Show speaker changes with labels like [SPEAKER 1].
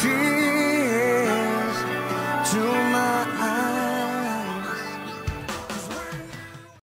[SPEAKER 1] Jesus.